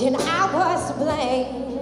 and I was blamed.